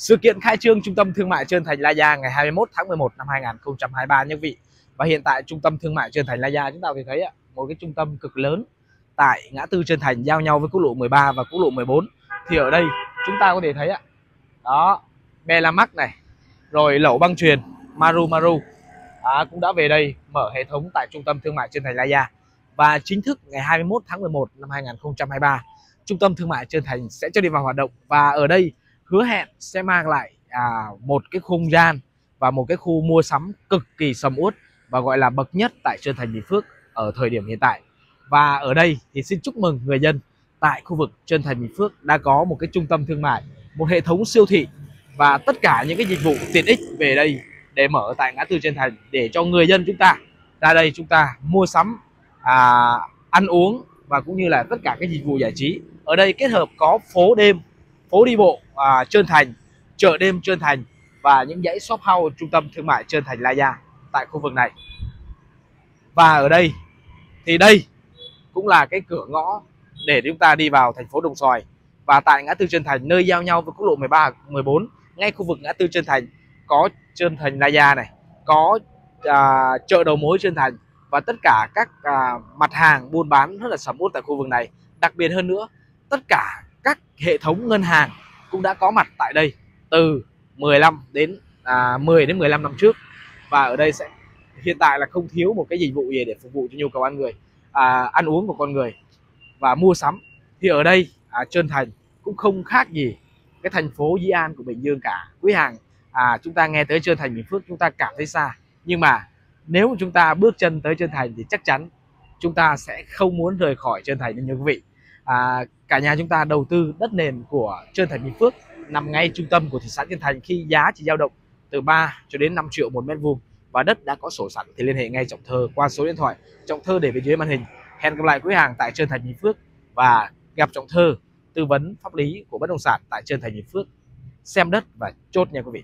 Sự kiện khai trương trung tâm thương mại Trơn Thành La Gia ngày 21 tháng 11 năm 2023 nhé quý vị. Và hiện tại trung tâm thương mại Trơn Thành La Gia chúng ta có thể thấy một cái trung tâm cực lớn tại ngã tư Trơn Thành giao nhau với quốc lộ 13 và quốc lộ 14. Thì ở đây chúng ta có thể thấy ạ. Đó, Belamax này, rồi lẩu băng truyền, Maru Maru à, cũng đã về đây mở hệ thống tại trung tâm thương mại Trơn Thành La Gia. Và chính thức ngày 21 tháng 11 năm 2023, trung tâm thương mại Trơn Thành sẽ cho đi vào hoạt động và ở đây hứa hẹn sẽ mang lại à, một cái không gian và một cái khu mua sắm cực kỳ sầm uất và gọi là bậc nhất tại Trơn Thành Bình Phước ở thời điểm hiện tại. Và ở đây thì xin chúc mừng người dân tại khu vực Trơn Thành Bình Phước đã có một cái trung tâm thương mại, một hệ thống siêu thị và tất cả những cái dịch vụ tiện ích về đây để mở tại ngã tư Trơn Thành để cho người dân chúng ta ra đây chúng ta mua sắm, à, ăn uống và cũng như là tất cả các dịch vụ giải trí. Ở đây kết hợp có phố đêm phố đi bộ à, Trơn Thành, chợ đêm Trơn Thành và những dãy shop house trung tâm thương mại Trơn Thành La Gia tại khu vực này. Và ở đây thì đây cũng là cái cửa ngõ để chúng ta đi vào thành phố Đồng Xoài và tại ngã tư Trơn Thành nơi giao nhau với quốc lộ 13 14 ngay khu vực ngã tư Trơn Thành có Trơn Thành La Gia này, có à, chợ đầu mối Trơn Thành và tất cả các à, mặt hàng buôn bán rất là sầm uất tại khu vực này. Đặc biệt hơn nữa, tất cả các hệ thống ngân hàng cũng đã có mặt tại đây từ 15 đến à, 10 đến 15 năm trước. Và ở đây sẽ hiện tại là không thiếu một cái dịch vụ gì để phục vụ cho nhu cầu ăn người à, ăn uống của con người và mua sắm. Thì ở đây à, Trơn Thành cũng không khác gì cái thành phố Di An của Bình Dương cả. Quý hàng à, chúng ta nghe tới Trơn Thành Bình Phước chúng ta cảm thấy xa. Nhưng mà nếu chúng ta bước chân tới Trơn Thành thì chắc chắn chúng ta sẽ không muốn rời khỏi Trơn Thành như quý vị à, cả nhà chúng ta đầu tư đất nền của Trơn Thành Bình Phước nằm ngay trung tâm của thị xã Trơn Thành khi giá chỉ dao động từ 3 cho đến 5 triệu một mét vuông và đất đã có sổ sẵn thì liên hệ ngay Trọng Thơ qua số điện thoại Trọng Thơ để bên dưới màn hình. Hẹn gặp lại quý hàng tại Trơn Thành Bình Phước và gặp Trọng Thơ tư vấn pháp lý của bất động sản tại Trơn Thành Bình Phước xem đất và chốt nha quý vị.